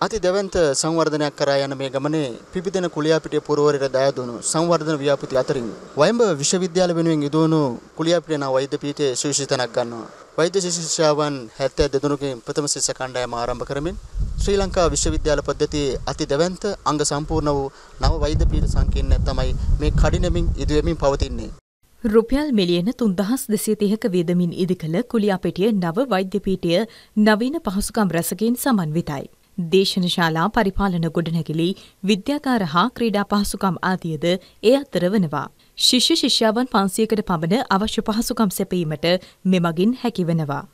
අති දැවන්ත සංවර්ධනයක් කරා යන මේ ගමනේ පිබිදෙන කුලියාපිටිය පුරවරයට දයා දුණු සංවර්ධන ව්‍යාපෘති අතරින් වයඹ විශ්වවිද්‍යාල වෙනුවෙන් ඉදවුණු කුලියාපිටිය නා වෛද්‍ය පීඨයේ ශිෂ්‍යතනක් ගන්නවා. වෛද්‍ය ශිෂ්‍යාවන් 72 දෙනෙකුගෙන් ප්‍රථම ශිෂ්‍ය කණ්ඩායම ආරම්භ කරමින් ශ්‍රී ලංකා විශ්වවිද්‍යාල පද්ධතියේ අති දැවන්ත අංග සම්පූර්ණ වූ නව වෛද්‍ය පීඨ සංකීර්ණයක් තමයි මේ කඩිනමින් ඉදිවෙමින් පවතින්නේ. රුපියල් මිලියන තුන්දහස් දෙසිය තිහක වියදමින් ඉදිකළ කුලියාපෙටිය නව වෛද්‍යපීටය නවීන පහසුකම් රැසකින් සමන්විතයි. දේශනශාලා පරිපාලන ගොඩනැගිලි විද්‍යාකාර හා ක්‍රීඩා පහසුකම් ආදියද ඒ අතර වනවා. ශිෂ්‍ය ශිෂ්‍යාවන් පන්සියකට පමණ අවශ්‍ය පහසුකම් සැපීමට මෙමගින් හැකිවනවා.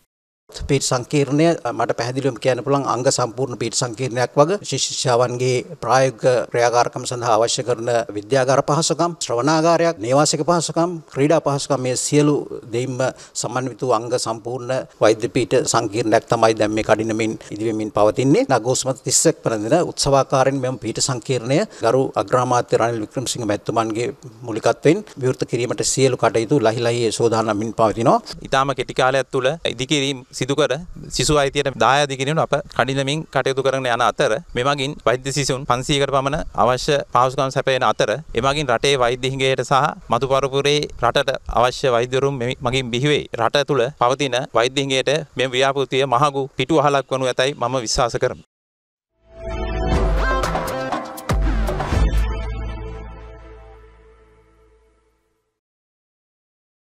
පීට් සංකීර්ණය මට පැහැදිලිවම කියන්න පුළුවන් අංග සම්පූර්ණ පීට් සංකීර්ණයක් වගේ ශිෂ්‍යාවන්ගේ ප්‍රායෝගික ක්‍රියාකාරකම් සඳහා අවශ්‍ය කරන විද්‍යාගාර පහසුකම්, ශ්‍රවණාගාරයක්, නේවාසික පහසුකම්, ක්‍රීඩා පහසුකම් මේ සියලු දෙයින්ම සමන්විත වූ අංග සම්පූර්ණ වෛද්‍ය පීඨ සංකීර්ණයක් තමයි දැන් මේ කඩිනමින් ඉදිවෙමින් පවතින්නේ. නගෝස්ම 31 වන දින උත්සවාකාරයෙන් මෙම පීඨ සංකීර්ණය ගරු අග්‍රාමාත්‍ය රනිල් වික්‍රමසිංහ මැතිතුමන්ගේ මූලිකත්වයෙන් විවෘත කිරීමට සියලු කටයුතු ලහි ලහි සෝදානම්මින් පවතිනවා. ඊටාම කෙටි කාලයක් තුළ ඉදිකිරීම සිදු කර සිසු අයිතියට දායාද කිරීම අප කඩිනමින් කටයුතු කරන යන අතර මෙමගින් වෛද්‍ය සිසුන් 500කට පමණ අවශ්‍ය පහසුකම් සැපයන අතර එමගින් රටේ වෛද්‍ය හිඟයට සහ මතු පරපුරේ රටට අවශ්‍ය වෛද්‍යවරුන් මගින් බිහිවේ රට තුළ පවතින වෛද්‍ය හිඟයට මෙම ව්‍යාපෘතිය මහඟු පිටුවහලක් වනු ඇතයි මම විශ්වාස කරමි.